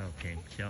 Okay, ciao.